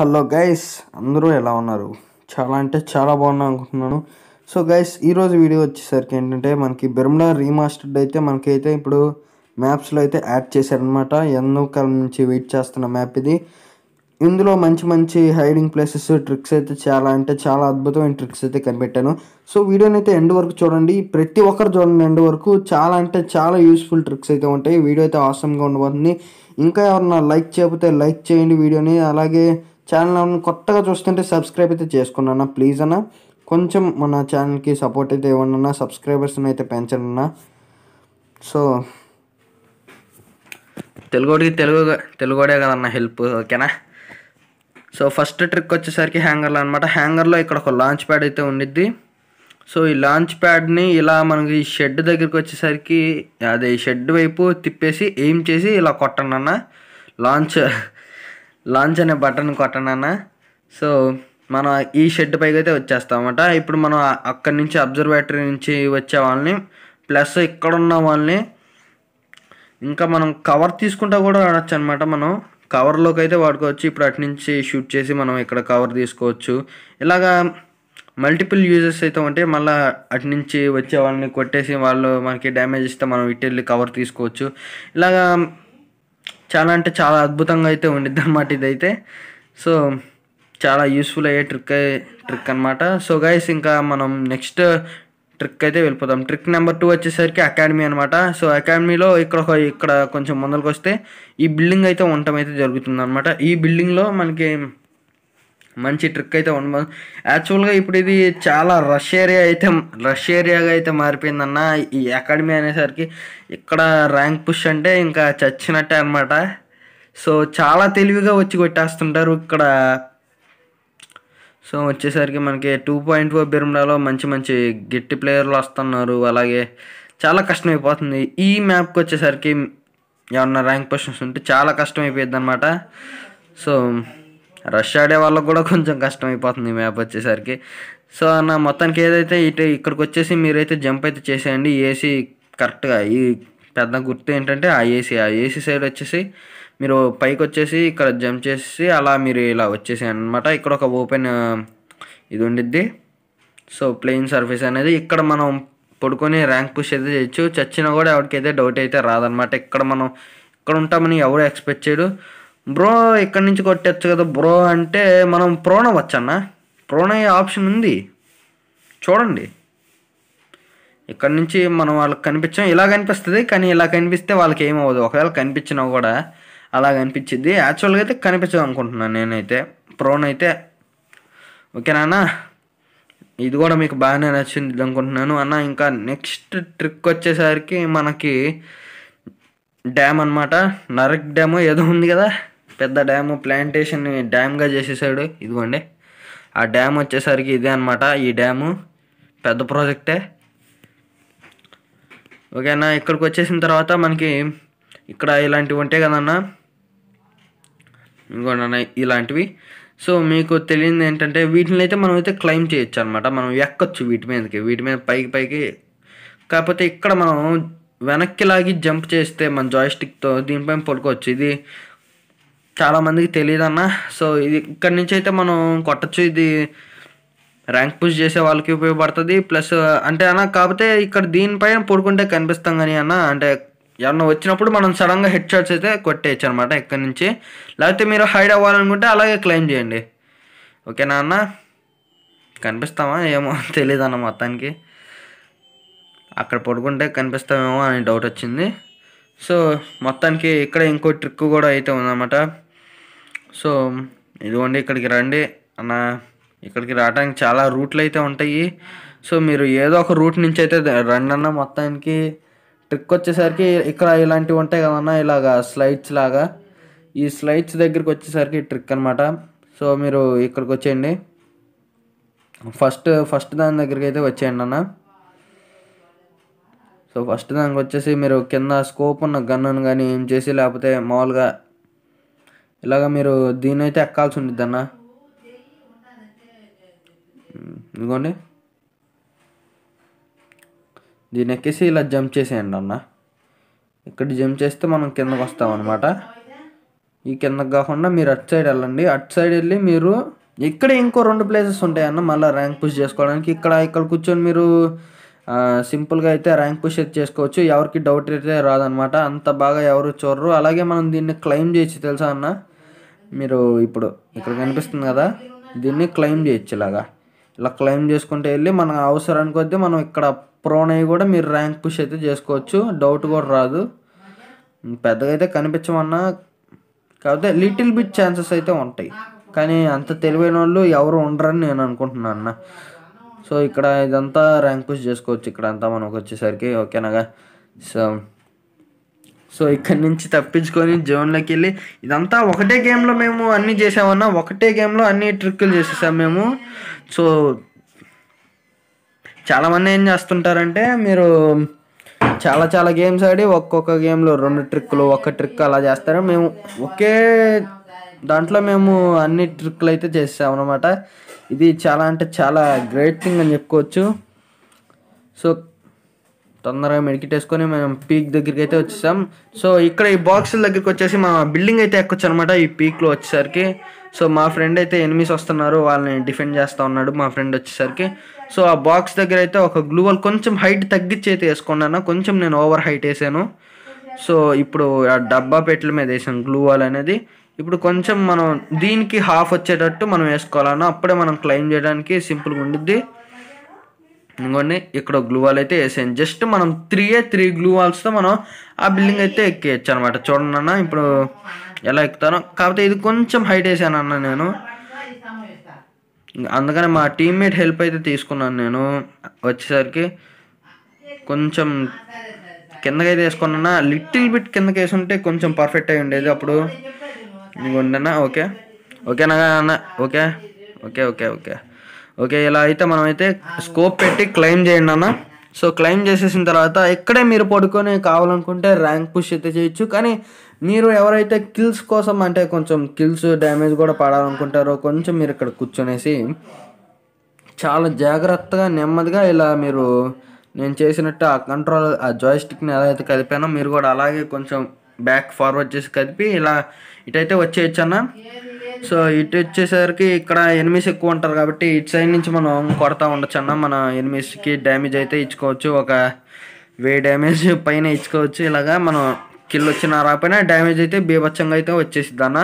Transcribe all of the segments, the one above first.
Hello guys అందరూ ఎలా ఉన్నారు? చాలా అంటే చాలా బాగున్నా అనుకుంటున్నాను. సో గైస్ ఈరోజు వీడియో వచ్చేసరికి ఏంటంటే మనకి బెర్ముడా రీమాస్టర్డ్ అయితే మనకైతే ఇప్పుడు మ్యాప్స్లో అయితే యాడ్ చేశారనమాట ఎన్నో కాలం నుంచి వెయిట్ చేస్తున్న మ్యాప్ ఇది. ఇందులో మంచి మంచి హైడింగ్ ప్లేసెస్ ట్రిక్స్ అయితే చాలా అంటే చాలా అద్భుతమైన ట్రిక్స్ అయితే కనిపెట్టాను. సో వీడియోని అయితే ఎండ్ వరకు చూడండి. ప్రతి ఒక్కరు చూడండి ఎండ్ వరకు. చాలా అంటే చాలా యూస్ఫుల్ ట్రిక్స్ అయితే ఉంటాయి. వీడియో అయితే ఆసమ్గా ఉండబోతుంది. ఇంకా ఎవరన్నా లైక్ చేయకపోతే లైక్ చేయండి వీడియోని. అలాగే ఛానల్ కొత్తగా చూస్తుంటే సబ్స్క్రైబ్ అయితే చేసుకున్నా ప్లీజ్ అన్న. కొంచెం మన ఛానల్కి సపోర్ట్ అయితే ఇవ్వండి సబ్స్క్రైబర్స్ని అయితే పెంచండి అన్న సో తెలుగుడికి తెలుగు తెలుగుడే కదన్న హెల్ప్ ఓకేనా? సో ఫస్ట్ ట్రిక్ వచ్చేసరికి హ్యాంగర్లో అనమాట హ్యాంగర్లో ఇక్కడ ఒక లాంచ్ ప్యాడ్ అయితే ఉండిద్ది. సో ఈ లాంచ్ ప్యాడ్ని ఇలా మనకి ఈ షెడ్ దగ్గరికి వచ్చేసరికి అదే షెడ్ వైపు తిప్పేసి ఎయిమ్ చేసి ఇలా కొట్టండి అన్న లాంచ్ లాంచ్ అనే బటన్ కొట్టండి సో మనం ఈ షెడ్ పైకి అయితే వచ్చేస్తామన్నమాట. ఇప్పుడు మనం అక్కడి నుంచి అబ్జర్వేటరీ నుంచి వచ్చే వాళ్ళని ప్లస్ ఇక్కడ ఉన్న వాళ్ళని ఇంకా మనం కవర్ తీసుకుంటా కూడా ఆడచ్చు అనమాట మనం కవర్లోకి అయితే వాడుకోవచ్చు. ఇప్పుడు అటు నుంచి షూట్ చేసి మనం ఇక్కడ కవర్ తీసుకోవచ్చు. ఇలాగా మల్టిపుల్ యూజెస్ అయితే ఉంటే మళ్ళీ అటు నుంచి వచ్చే వాళ్ళని కొట్టేసి వాళ్ళు మనకి డ్యామేజ్ ఇస్తే మనం ఇటు వెళ్ళి కవర్ తీసుకోవచ్చు. ఇలాగా చాలా అంటే చాలా అద్భుతంగా అయితే ఉండిద్ది అనమాట ఇదైతే. సో చాలా యూస్ఫుల్ అయ్యే ట్రిక్ ట్రిక్ అనమాట సో గైస్ ఇంకా మనం నెక్స్ట్ ట్రిక్ అయితే వెళ్ళిపోతాం ట్రిక్ నెంబర్ టూ వచ్చేసరికి అకాడమీ అనమాట సో అకాడమీలో ఇక్కడ ఒక ఇక్కడ కొంచెం ముందరకు వస్తే ఈ బిల్డింగ్ అయితే ఉండటం అయితే జరుగుతుంది అనమాట ఈ బిల్డింగ్లో మనకి మంచి ట్రిక్ అయితే ఉండ యాక్చువల్గా ఇప్పుడు ఇది చాలా రష్ ఏరియా అయితే రష్ ఏరియాగా అయితే మారిపోయిందన్న. ఈ అకాడమీ అనేసరికి ఇక్కడ ర్యాంక్ పుష్ అంటే ఇంకా చచ్చినట్టే అనమాట సో చాలా తెలివిగా వచ్చి కొట్టేస్తుంటారు ఇక్కడ. సో వచ్చేసరికి మనకి టూ పాయింట్ ఫోర్ బెర్ముడాలో మంచి మంచి గట్టి ప్లేయర్లు వస్తున్నారు. అలాగే చాలా కష్టం అయిపోతుంది ఈ మ్యాప్కి వచ్చేసరికి ఏమన్నా ర్యాంక్ పొజిషన్స్ ఉంటే చాలా కష్టం అయిపోయింది అనమాట సో రష్ ఆడే వాళ్ళకు కూడా కొంచెం కష్టం అయిపోతుంది మ్యాప్ వచ్చేసరికి. సో అన్న మొత్తానికి ఏదైతే ఇటు ఇక్కడికి వచ్చేసి మీరైతే జంప్ అయితే చేసేయండి. ఏసీ కరెక్ట్గా ఈ పెద్ద గుర్తు ఏంటంటే ఆ ఏసీ ఆ ఏసీ సైడ్ వచ్చేసి మీరు పైకి వచ్చేసి ఇక్కడ జంప్ చేసి అలా మీరు ఇలా వచ్చేసేయండి అనమాట ఇక్కడ ఒక ఓపెన్ ఇది ఉండిద్ది. సో ప్లెయిన్ సర్ఫేస్ అనేది ఇక్కడ మనం పడుకొని ర్యాంక్ పుష్ అయితే చేయొచ్చు. చచ్చినా కూడా ఎవరికైతే డౌట్ అయితే రాదనమాట ఇక్కడ మనం ఇక్కడ ఉంటామని ఎవరు ఎక్స్పెక్ట్ చేయడు బ్రో ఇక్కడ నుంచి కొట్టచ్చు కదా బ్రో అంటే మనం ప్రోణ వచ్చన్న ప్రోణ అయ్యే ఆప్షన్ ఉంది? చూడండి. ఇక్కడ నుంచి మనం వాళ్ళకి కనిపించాం. ఇలా కనిపిస్తుంది కానీ ఇలా కనిపిస్తే వాళ్ళకి ఏమవ్వదు ఒకవేళ కనిపించినా కూడా అలా కనిపించింది యాక్చువల్గా అయితే కనిపించదు అనుకుంటున్నాను నేనైతే. ప్రోన్ అయితే. ఓకేనా ఇది కూడా మీకు బాగానే నచ్చింది అనుకుంటున్నాను. అన్న ఇంకా నెక్స్ట్ ట్రిక్ వచ్చేసరికి మనకి డ్యామ్ అనమాట నరక్ డ్యామ్ ఏదో ఉంది కదా. పెద్ద డ్యాము ప్లాంటేషన్ డ్యామ్గా చేసేసాడు. ఇదిగోండి. ఆ డ్యామ్ వచ్చేసరికి ఇదే అనమాట ఈ డ్యాము పెద్ద ప్రాజెక్టే ఓకేనా ఇక్కడికి వచ్చేసిన తర్వాత మనకి ఇక్కడ ఇలాంటివి ఉంటాయి కదన్నా ఇంకోనన్నా ఇలాంటివి. సో మీకు తెలియదు ఏంటంటే వీటిని అయితే మనం అయితే క్లైమ్ చేయొచ్చు అనమాట మనం ఎక్కొచ్చు వీటి మీదకి వీటి మీద పైకి పైకి. కాకపోతే ఇక్కడ మనం వెనక్కి లాగి జంప్ చేస్తే మన జాయిస్టిక్తో దీనిపైన పడుకోవచ్చు. ఇది చాలామందికి తెలియదు అన్న సో ఇది ఇక్కడ నుంచి అయితే మనం కొట్టచ్చు. ఇది ర్యాంక్ పుష్ చేసే వాళ్ళకి ఉపయోగపడుతుంది. ప్లస్ అంటే అన్న కాకపోతే ఇక్కడ దీనిపైన పడుకుంటే కనిపిస్తాం కానీ అన్న అంటే ఎవరన్నా వచ్చినప్పుడు మనం సడన్గా హెడ్ షాట్స్ అయితే కొట్టేయచ్చు అనమాట ఇక్కడి నుంచి. లేకపోతే మీరు హైడ్ అవ్వాలనుకుంటే అలాగే క్లెయిమ్ చేయండి. ఓకేనా అన్న? కనిపిస్తామా? ఏమో తెలియదు అన్న మొత్తానికి. అక్కడ పడుకుంటే కనిపిస్తామేమో అని డౌట్ వచ్చింది. సో మొత్తానికి ఇక్కడ ఇంకో ట్రిక్ కూడా అయితే ఉందన్నమాట. సో ఇదిగోండి ఇక్కడికి రండి. అన్న ఇక్కడికి రావడానికి చాలా రూట్లు అయితే ఉంటాయి. సో మీరు ఏదో ఒక రూట్ నుంచి అయితే రండి అన్న మొత్తానికి ట్రిక్ వచ్చేసరికి ఇక్కడ ఇలాంటివి ఉంటాయి కదన్నా ఇలాగా స్లైడ్స్ లాగా. ఈ స్లైడ్స్ దగ్గరికి వచ్చేసరికి ట్రిక్ అనమాట సో మీరు ఇక్కడికి వచ్చేయండి. ఫస్ట్ ఫస్ట్ దాని దగ్గరికి అయితే వచ్చేయండి అన్న. సో ఫస్ట్ దానికి వచ్చేసి మీరు కింద స్కోప్ ఉన్న గన్నును కానీ ఏం చేసి లేకపోతే మామూలుగా ఇలాగ మీరు దీని అయితే ఎక్కాల్సి ఉంటుంది అన్న ఇదిగోండి. దీన్ని ఎక్కేసి ఇలా జంప్ చేసేయండి అన్న. ఇక్కడ జంప్ చేస్తే మనం కిందకు వస్తాం అనమాట ఈ కిందకి కాకుండా మీరు అటు సైడ్ వెళ్ళండి. అటు సైడ్ వెళ్ళి మీరు ఇక్కడ ఇంకో రెండు ప్లేసెస్ ఉంటాయన్న మళ్ళీ ర్యాంక్ పుష్ చేసుకోవడానికి. ఇక్కడ ఇక్కడ కూర్చొని మీరు సింపుల్గా అయితే ర్యాంక్ పుష్ అయితే చేసుకోవచ్చు. ఎవరికి డౌట్ అయితే రాదనమాట అంత బాగా ఎవరు చూడరు. అలాగే మనం దీన్ని క్లెయిమ్ చేయొచ్చు తెలుసా అన్న? మీరు ఇప్పుడు ఇక్కడ కనిపిస్తుంది కదా దీన్ని క్లెయిమ్ చేయొచ్చు ఇలాగా. ఇలా క్లెయిమ్ చేసుకుంటే వెళ్ళి మన అవసరానికి వద్దే మనం ఇక్కడ ప్రోన్ అయ్యి కూడా మీరు ర్యాంక్ పుష్ అయితే చేసుకోవచ్చు. డౌట్ కూడా రాదు. పెద్దగా అయితే కనిపించమన్నా కాకపోతే లిటిల్ బిట్ ఛాన్సెస్ అయితే ఉంటాయి. కానీ అంత తెలివైన వాళ్ళు ఎవరు ఉండరని నేను అనుకుంటున్నాను అన్న. సో ఇక్కడ ఇదంతా ర్యాంక్ పుష్ చేసుకోవచ్చు. ఇక్కడ అంతా మనకు వచ్చేసరికి ఓకేనాగా? సో సో ఇక్కడి నుంచి తప్పించుకొని జోన్లోకి వెళ్ళి ఇదంతా ఒకటే గేమ్లో మేము అన్నీ చేసామన్నా ఒకటే గేమ్లో అన్ని ట్రిక్కులు చేసేసాం మేము. సో చాలామంది ఏం చేస్తుంటారంటే మీరు చాలా చాలా గేమ్స్ ఆడి ఒక్కొక్క గేమ్లో రెండు ట్రిక్కులు ఒక్క ట్రిక్ అలా చేస్తారు. మేము ఒకే దాంట్లో మేము అన్ని ట్రిక్కులు అయితే చేసాం అనమాట ఇది చాలా అంటే చాలా గ్రేట్ థింగ్ అని చెప్పుకోవచ్చు. సో తొందరగా మెడికిటేసుకొని మనం మేము పీక్ దగ్గరికి అయితే వచ్చేసాం. సో ఇక్కడ ఈ బాక్సుల దగ్గరికి వచ్చేసి మా బిల్డింగ్ అయితే ఎక్కొచ్చు అనమాట ఈ పీక్లో వచ్చేసరికి. సో మా ఫ్రెండ్ అయితే ఎనిమిస్ వస్తున్నారు వాళ్ళని డిఫెండ్ చేస్తూ ఉన్నాడు మా ఫ్రెండ్ వచ్చేసరికి. సో ఆ బాక్స్ దగ్గర అయితే ఒక గ్లూ వాల్ కొంచెం హైట్ తగ్గించి అయితే వేసుకున్నాను కొంచెం నేను ఓవర్ హైట్ వేసాను. సో ఇప్పుడు ఆ డబ్బా పెట్ల మీద వేసాను గ్లూ వాల్ అనేది. ఇప్పుడు కొంచెం మనం దీనికి హాఫ్ వచ్చేటట్టు మనం వేసుకోవాలన్నా అప్పుడే మనం క్లైమ్ చేయడానికి సింపుల్గా ఉండిద్ది. ఇంకోండి ఇక్కడ గ్లూ వాల్ అయితే వేసాను జస్ట్ మనం త్రీ ఏ త్రీ గ్లూ వాల్స్తో మనం ఆ బిల్డింగ్ అయితే ఎక్కేయచ్చు అనమాట చూడండి అన్న ఇప్పుడు ఎలా ఎక్కుతానో. కాకపోతే ఇది కొంచెం హైట్ వేసాను అన్న నేను. అందుకని మా టీమ్మేట్ హెల్ప్ అయితే తీసుకున్నాను నేను వచ్చేసరికి. కొంచెం కిందకైతే వేసుకున్నా లిటిల్ బిట్ కిందకి వేసుంటే కొంచెం పర్ఫెక్ట్ అయి ఉండేది అప్పుడు. ఇంకొండనా ఓకే. ఓకేనా అన్న? Okay. Okay okay okay. Okay ఇలా అయితే మనం అయితే స్కోప్ పెట్టి క్లెయిమ్ చేయండి అన్న. సో క్లెయిమ్ చేసేసిన తర్వాత ఇక్కడే మీరు పడుకొని కావాలనుకుంటే ర్యాంక్ పుష్ అయితే చేయొచ్చు. కానీ మీరు ఎవరైతే కిల్స్ కోసం అంటే కొంచెం కిల్స్ డ్యామేజ్ కూడా పడాలనుకుంటారో కొంచెం మీరు ఇక్కడ కూర్చొనేసి చాలా జాగ్రత్తగా నెమ్మదిగా ఇలా మీరు నేను చేసినట్టు ఆ కంట్రోల్ ఆ జాయిస్టిక్ని ఎలా అయితే కలిపానో మీరు కూడా అలాగే కొంచెం బ్యాక్ ఫార్వర్డ్ చేసి కలిపి ఇలా ఇటైతే వచ్చేయచ్చు అన్న. సో ఇటు వచ్చేసరికి ఇక్కడ ఎనిమిస్ ఎక్కువ ఉంటారు కాబట్టి ఇటు సైడ్ నుంచి మనం కొడతా ఉండొచ్చు అన్న. మన ఎనిమిస్కి డ్యామేజ్ అయితే ఇచ్చుకోవచ్చు. ఒక వే డ్యామేజ్ పైన ఇచ్చుకోవచ్చు. ఇలాగా మనం కిల్ వచ్చిన రాకపోయినా డ్యామేజ్ అయితే బీభత్సంగా అయితే వచ్చేసిద్ది అన్న.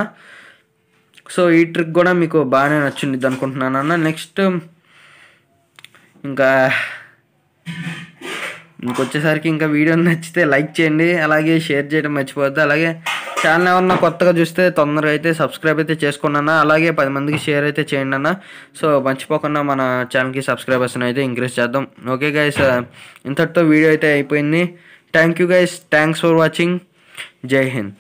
సో ఈ ట్రిక్ కూడా మీకు బాగానే నచ్చింది అనుకుంటున్నాను అన్న. నెక్స్ట్ ఇంకా ఇంకొచ్చేసరికి ఇంకా వీడియో నచ్చితే లైక్ చేయండి. అలాగే షేర్ చేయడం మర్చిపోద్దు అలాగే ఛానల్ ఏమన్నా కొత్తగా చూస్తే తొందరగా అయితే సబ్స్క్రైబ్ అయితే చేసుకున్నాను అలాగే పది మందికి షేర్ అయితే చేయండి అన్న. సో మర్చిపోకుండా మన ఛానల్కి సబ్స్క్రైబర్స్ని అయితే ఇంక్రీజ్ చేద్దాం. ఓకే గైస్ uh, ఇంతటితో వీడియో అయితే అయిపోయింది. Thank you guys thanks for watching జై హింద్